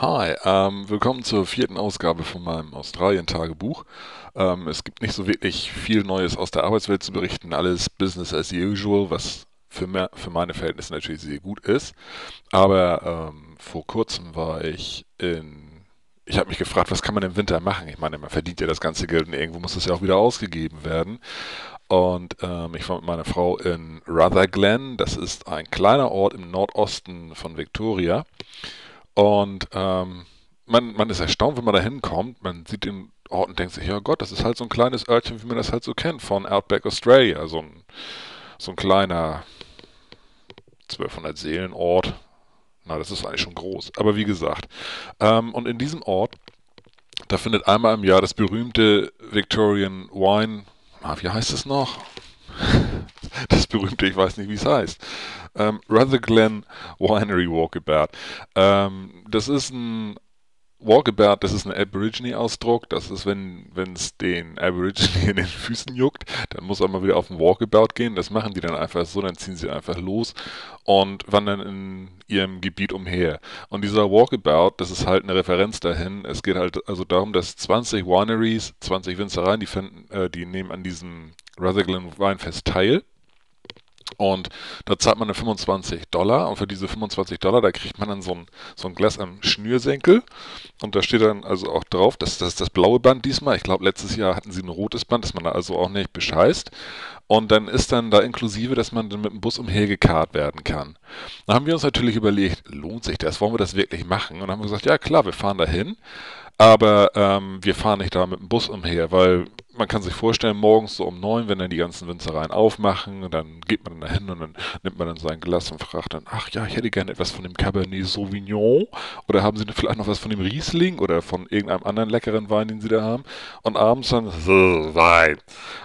Hi, ähm, willkommen zur vierten Ausgabe von meinem Australien-Tagebuch. Ähm, es gibt nicht so wirklich viel Neues aus der Arbeitswelt zu berichten, alles Business as usual, was für, mehr, für meine Verhältnisse natürlich sehr gut ist. Aber ähm, vor kurzem war ich in. Ich habe mich gefragt, was kann man im Winter machen? Ich meine, man verdient ja das ganze Geld und irgendwo muss es ja auch wieder ausgegeben werden. Und ähm, ich war mit meiner Frau in Rutherglen. Das ist ein kleiner Ort im Nordosten von Victoria. Und ähm, man, man ist erstaunt, wenn man da hinkommt. Man sieht den Ort und denkt sich, ja Gott, das ist halt so ein kleines Örtchen, wie man das halt so kennt, von Outback Australia. So ein, so ein kleiner 1200 Seelenort. Na, das ist eigentlich schon groß. Aber wie gesagt. Ähm, und in diesem Ort, da findet einmal im Jahr das berühmte Victorian Wine, ah, wie heißt es noch? das berühmte, ich weiß nicht, wie es heißt. Ähm, Rutherglen Winery Walkabout. Ähm, das ist ein Walkabout, das ist ein Aborigine-Ausdruck. Das ist, wenn es den Aborigine in den Füßen juckt, dann muss er mal wieder auf den Walkabout gehen. Das machen die dann einfach so, dann ziehen sie einfach los und wandern in ihrem Gebiet umher. Und dieser Walkabout, das ist halt eine Referenz dahin. Es geht halt also darum, dass 20 Wineries, 20 Winzereien, die, finden, äh, die nehmen an diesem Rutherglen Weinfest teil. Und da zahlt man dann 25 Dollar und für diese 25 Dollar, da kriegt man dann so ein, so ein Glas am Schnürsenkel und da steht dann also auch drauf, das, das ist das blaue Band diesmal. Ich glaube, letztes Jahr hatten sie ein rotes Band, dass man da also auch nicht bescheißt. Und dann ist dann da inklusive, dass man dann mit dem Bus umhergekarrt werden kann. Da haben wir uns natürlich überlegt, lohnt sich das? Wollen wir das wirklich machen? Und dann haben wir gesagt, ja klar, wir fahren dahin. Aber ähm, wir fahren nicht da mit dem Bus umher, weil man kann sich vorstellen, morgens so um neun, wenn dann die ganzen Winzereien aufmachen, dann geht man dann dahin und dann nimmt man dann sein Glas und fragt dann, ach ja, ich hätte gerne etwas von dem Cabernet Sauvignon oder haben Sie vielleicht noch was von dem Riesling oder von irgendeinem anderen leckeren Wein, den Sie da haben? Und abends dann, so, Wein.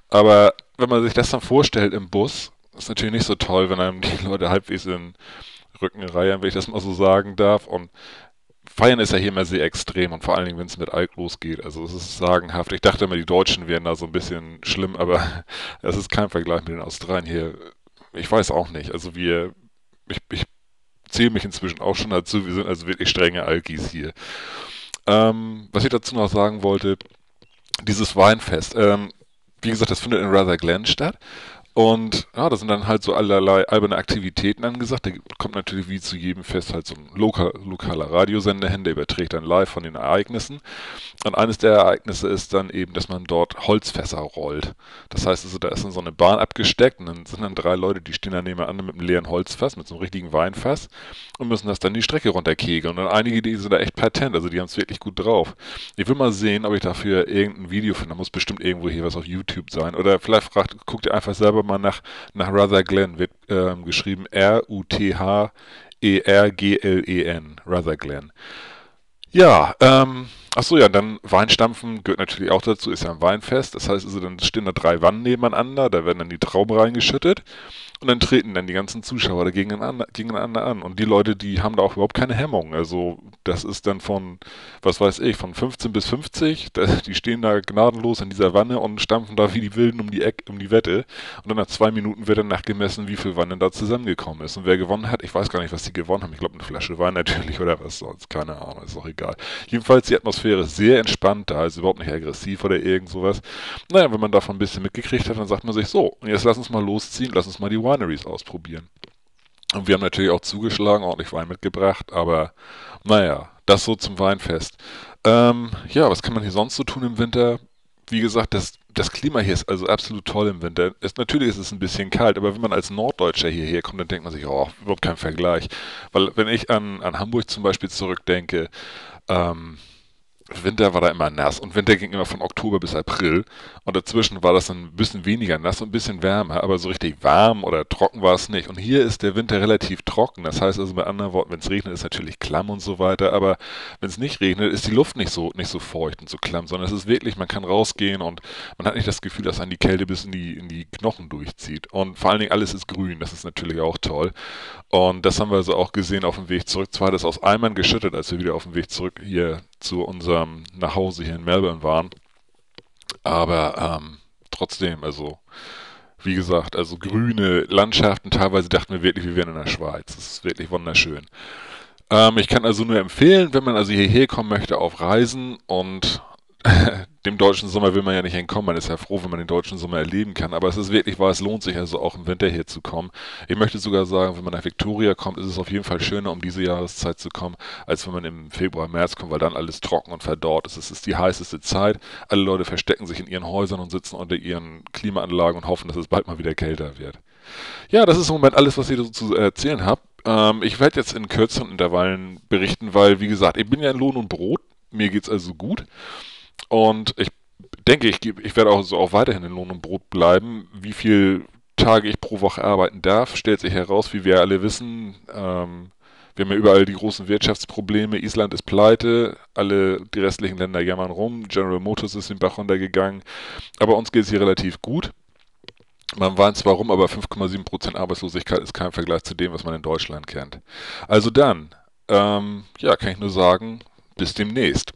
Aber wenn man sich das dann vorstellt im Bus, ist natürlich nicht so toll, wenn einem die Leute halbwegs in Rücken reihen, wenn ich das mal so sagen darf und Feiern ist ja hier immer sehr extrem und vor allen Dingen, wenn es mit Alk losgeht. Also es ist sagenhaft. Ich dachte immer, die Deutschen wären da so ein bisschen schlimm, aber es ist kein Vergleich mit den Australien hier. Ich weiß auch nicht. Also wir, ich, ich zähle mich inzwischen auch schon dazu. Wir sind also wirklich strenge Alkis hier. Ähm, was ich dazu noch sagen wollte, dieses Weinfest. Ähm, wie gesagt, das findet in Rather Glen statt. Und ja, da sind dann halt so allerlei alberne Aktivitäten angesagt. Da kommt natürlich wie zu jedem Fest halt so ein lokal, lokaler Radiosender hin, der überträgt dann live von den Ereignissen. Und eines der Ereignisse ist dann eben, dass man dort Holzfässer rollt. Das heißt also, da ist dann so eine Bahn abgesteckt und dann sind dann drei Leute, die stehen dann nebenan mit einem leeren Holzfass, mit so einem richtigen Weinfass und müssen das dann die Strecke runterkegeln. Und dann einige, die sind da echt patent, also die haben es wirklich gut drauf. Ich will mal sehen, ob ich dafür irgendein Video finde. Da muss bestimmt irgendwo hier was auf YouTube sein. Oder vielleicht fragt, guckt ihr einfach selber mal nach, nach Rutherglen, wird ähm, geschrieben R-U-T-H-E-R-G-L-E-N, Rutherglen. Ja, ähm, achso, ja, dann Weinstampfen gehört natürlich auch dazu, ist ja ein Weinfest. Das heißt also, dann stehen da drei Wannen nebeneinander, da werden dann die Trauben reingeschüttet und dann treten dann die ganzen Zuschauer gegeneinander, gegeneinander an. Und die Leute, die haben da auch überhaupt keine Hemmung. Also das ist dann von, was weiß ich, von 15 bis 50. die stehen da gnadenlos in dieser Wanne und stampfen da wie die Wilden um die, Eck, um die Wette. Und dann nach zwei Minuten wird dann nachgemessen, wie viel Wannen da zusammengekommen ist. Und wer gewonnen hat, ich weiß gar nicht, was die gewonnen haben. Ich glaube, eine Flasche Wein natürlich oder was sonst. Keine Ahnung, ist auch egal. Jedenfalls die Atmosphäre ist sehr entspannt da, ist überhaupt nicht aggressiv oder irgend sowas. Naja, wenn man davon ein bisschen mitgekriegt hat, dann sagt man sich so, jetzt lass uns mal losziehen, lass uns mal die Wineries ausprobieren. Und wir haben natürlich auch zugeschlagen, ordentlich Wein mitgebracht, aber naja, das so zum Weinfest. Ähm, ja, was kann man hier sonst so tun im Winter? Wie gesagt, das, das Klima hier ist also absolut toll im Winter. Es, natürlich ist es ein bisschen kalt, aber wenn man als Norddeutscher hierher kommt, dann denkt man sich, oh, überhaupt kein Vergleich. Weil wenn ich an, an Hamburg zum Beispiel zurückdenke, ähm, Winter war da immer nass und Winter ging immer von Oktober bis April und dazwischen war das ein bisschen weniger nass und ein bisschen wärmer, aber so richtig warm oder trocken war es nicht. Und hier ist der Winter relativ trocken, das heißt also mit anderen Worten, wenn es regnet, ist natürlich klamm und so weiter, aber wenn es nicht regnet, ist die Luft nicht so, nicht so feucht und so klamm, sondern es ist wirklich, man kann rausgehen und man hat nicht das Gefühl, dass einen die Kälte bis in die, in die Knochen durchzieht. Und vor allen Dingen alles ist grün, das ist natürlich auch toll. Und das haben wir also auch gesehen auf dem Weg zurück. Zwar hat es aus Eimern geschüttet, als wir wieder auf dem Weg zurück hier zu unserem Nachhause hier in Melbourne waren. Aber ähm, trotzdem, also wie gesagt, also grüne Landschaften. Teilweise dachten wir wirklich, wir wären in der Schweiz. Das ist wirklich wunderschön. Ähm, ich kann also nur empfehlen, wenn man also hierher kommen möchte auf Reisen und dem deutschen Sommer will man ja nicht entkommen. Man ist ja froh, wenn man den deutschen Sommer erleben kann. Aber es ist wirklich wahr, es lohnt sich also auch im Winter hier zu kommen. Ich möchte sogar sagen, wenn man nach Victoria kommt, ist es auf jeden Fall schöner, um diese Jahreszeit zu kommen, als wenn man im Februar, März kommt, weil dann alles trocken und verdorrt ist. Es ist die heißeste Zeit. Alle Leute verstecken sich in ihren Häusern und sitzen unter ihren Klimaanlagen und hoffen, dass es bald mal wieder kälter wird. Ja, das ist im Moment alles, was ich dazu erzählen habe. Ähm, ich werde jetzt in kürzeren Intervallen berichten, weil, wie gesagt, ich bin ja in Lohn und Brot. Mir geht es also gut. Und ich denke, ich, ich werde auch so auch weiterhin in Lohn und Brot bleiben. Wie viele Tage ich pro Woche arbeiten darf, stellt sich heraus, wie wir alle wissen. Ähm, wir haben ja überall die großen Wirtschaftsprobleme. Island ist pleite, alle die restlichen Länder jammern rum. General Motors ist den Bach runtergegangen. Aber uns geht es hier relativ gut. Man weiß zwar rum, aber 5,7% Arbeitslosigkeit ist kein Vergleich zu dem, was man in Deutschland kennt. Also dann, ähm, ja, kann ich nur sagen, bis demnächst.